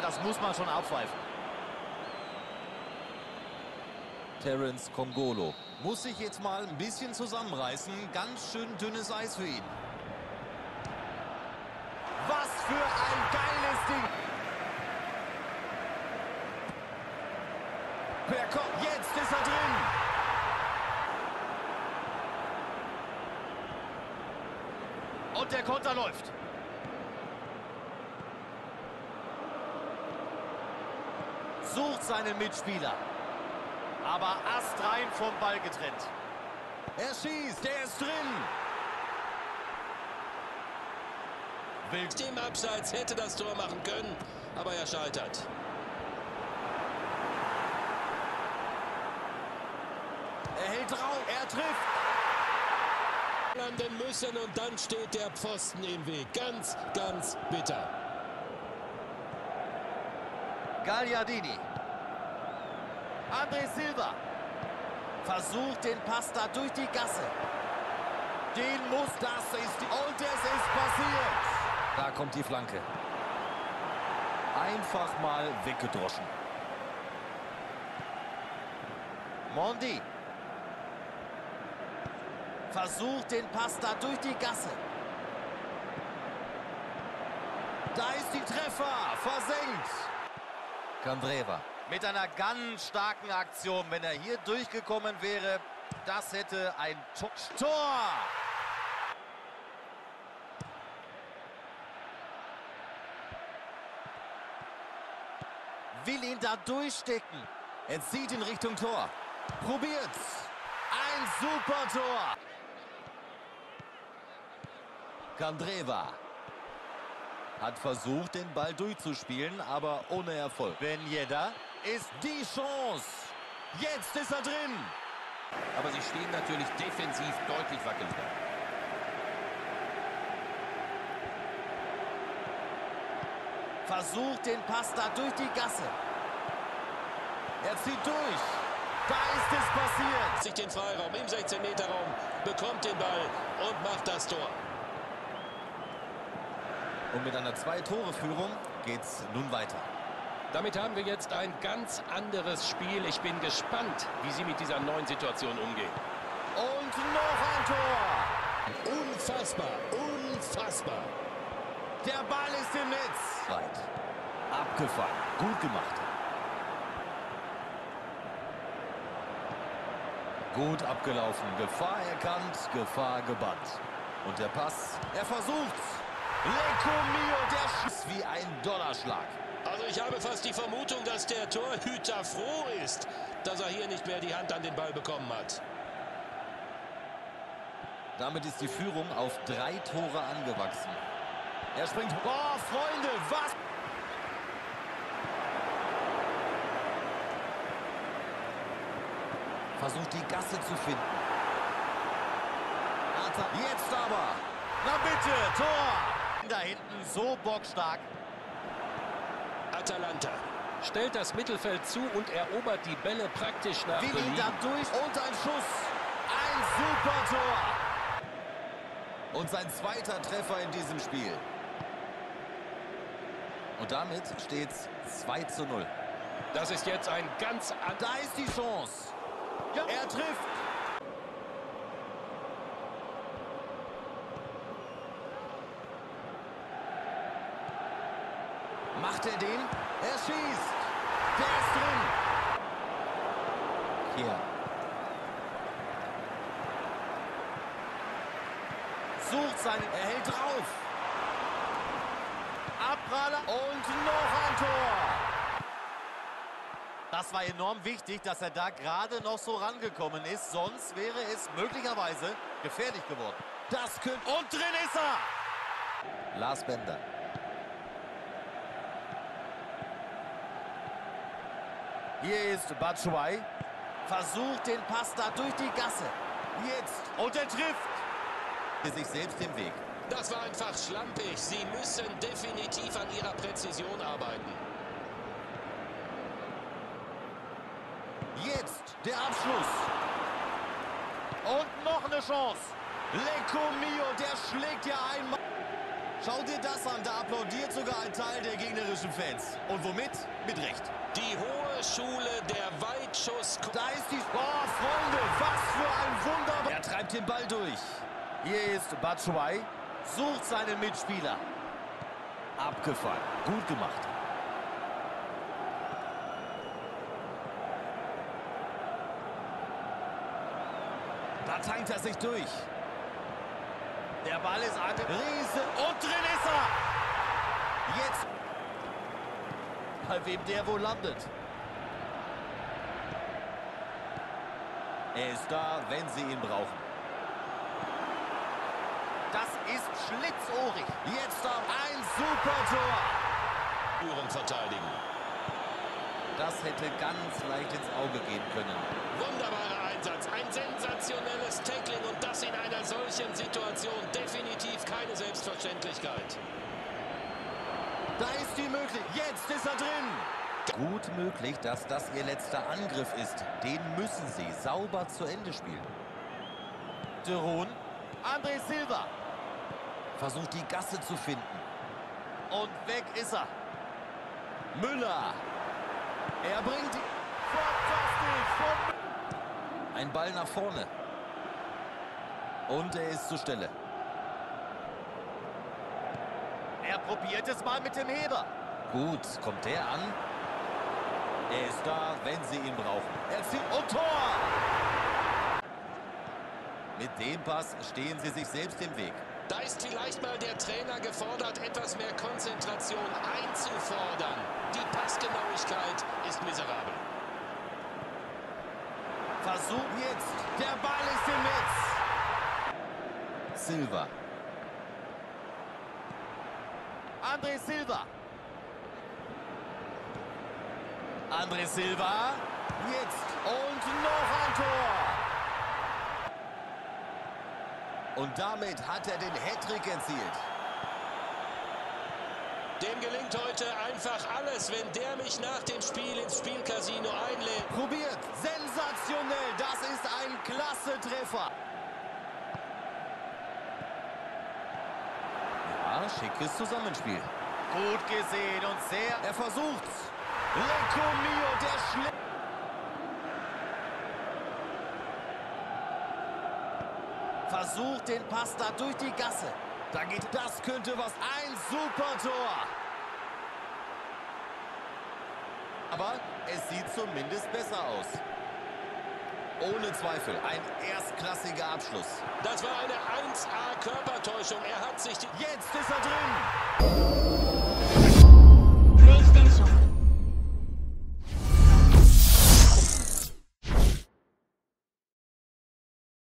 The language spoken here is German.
Ja, das muss man schon abpfeifen. Terence Kongolo. Muss sich jetzt mal ein bisschen zusammenreißen. Ganz schön dünnes Eis für ihn. Was für ein geiles Ding. Per Kopf, jetzt ist er drin. Und der Konter läuft. Sucht seinen Mitspieler. Aber astrein vom Ball getrennt. Er schießt, der ist drin. Wild dem Abseits hätte das Tor machen können, aber er scheitert. Er hält drauf, er trifft. Landen müssen und dann steht der Pfosten im Weg. Ganz, ganz bitter. Gagliardini. André Silva. Versucht den Pass da durch die Gasse. Den muss das ist und es ist passiert. Da kommt die Flanke. Einfach mal weggedroschen. Mondi. Versucht den Pass da durch die Gasse. Da ist die Treffer. Versenkt. Kandreva. Mit einer ganz starken Aktion. Wenn er hier durchgekommen wäre, das hätte ein Tor. Will ihn da durchstecken. Er zieht in Richtung Tor. Probiert's. Ein super Tor. Kandreva. Hat versucht, den Ball durchzuspielen, aber ohne Erfolg. Ben Yedda ist die Chance. Jetzt ist er drin. Aber sie stehen natürlich defensiv deutlich wackeliger. Versucht den Pass da durch die Gasse. Er zieht durch. Da ist es passiert. Sich den Freiraum im 16-Meter-Raum, bekommt den Ball und macht das Tor. Und mit einer Zwei-Tore-Führung geht's nun weiter. Damit haben wir jetzt ein ganz anderes Spiel. Ich bin gespannt, wie sie mit dieser neuen Situation umgehen. Und noch ein Tor. Unfassbar, unfassbar. Der Ball ist im Netz. Weit. Abgefangen. Gut gemacht. Gut abgelaufen. Gefahr erkannt, Gefahr gebannt. Und der Pass, er versucht's. Lecco mio, der Schuss wie ein Donnerschlag. Also ich habe fast die Vermutung, dass der Torhüter froh ist, dass er hier nicht mehr die Hand an den Ball bekommen hat. Damit ist die Führung auf drei Tore angewachsen. Er springt. Boah, Freunde, was? Versucht die Gasse zu finden. Jetzt aber. Na bitte, Tor. Da hinten so bockstark. Atalanta. Stellt das Mittelfeld zu und erobert die Bälle praktisch nach Will ihn Belieben. da durch und ein Schuss. Ein super Tor. Und sein zweiter Treffer in diesem Spiel. Und damit steht's 2 zu 0. Das ist jetzt ein ganz an Da ist die Chance. Ja. Er trifft. Macht er den? Er schießt. Der ist drin. Hier. Sucht seinen. Er hält drauf. Abpraller und noch ein Tor. Das war enorm wichtig, dass er da gerade noch so rangekommen ist. Sonst wäre es möglicherweise gefährlich geworden. Das könnte... Und drin ist er! Lars Bender. Hier ist Batshuayi. Versucht den Pass da durch die Gasse. Jetzt. Und er trifft. Für sich selbst im Weg. Das war einfach schlampig. Sie müssen definitiv an ihrer Präzision arbeiten. Jetzt der Abschluss. Und noch eine Chance. Lecco mio, der schlägt ja einmal. Schau dir das an, da applaudiert sogar ein Teil der gegnerischen Fans. Und womit? Mit Recht. Die hohe Schule der Weitschuss. Da ist die... Oh, Freunde, was für ein Wunder. Er treibt den Ball durch. Hier ist Batshuayi, sucht seinen Mitspieler. Abgefallen, gut gemacht. Da tankt er sich durch. Der Ball ist an. Riese. Und drin ist er. Jetzt. Bei wem der wohl landet. Er ist da, wenn sie ihn brauchen. Das ist schlitzohrig. Jetzt da ein super Tor. Führung verteidigen. Das hätte ganz leicht ins Auge gehen können. Wunderbarer Einsatz. Ein sensationelles Tackling und das in einer solchen Situation. Definitiv keine Selbstverständlichkeit. Da ist die Möglichkeit. Jetzt ist er drin. Gut möglich, dass das ihr letzter Angriff ist. Den müssen sie sauber zu Ende spielen. De Roon. André Silva. Versucht die Gasse zu finden. Und weg ist er. Müller. Er bringt die... Fantastisch. Ein Ball nach vorne. Und er ist zur Stelle. Er probiert es mal mit dem Heber. Gut, kommt der an. Er ist da, wenn sie ihn brauchen. Er zieht und Tor! Mit dem Pass stehen sie sich selbst im Weg. Da ist vielleicht mal der Trainer gefordert, etwas mehr Konzentration einzufordern. Die Passgenauigkeit ist miserabel. Versuch jetzt. Der Ball ist im Netz. Silva. André Silva. André Silva. Jetzt. Und noch ein Tor. Und damit hat er den Hattrick erzielt. Dem gelingt heute einfach alles, wenn der mich nach dem Spiel ins Spielcasino einlädt. Probiert. Sensationell. Das ist ein klasse Treffer. Schickes Zusammenspiel. Gut gesehen und sehr... Er versucht's. Lecco mio, der Schlimm... Versucht den Pass da durch die Gasse. Da geht... Das könnte was... Ein super Tor. Aber es sieht zumindest besser aus. Ohne Zweifel ein wuchtiger Abschluss. Das war eine 1A-Körpertäuschung. Er hat sich... Jetzt ist er drin!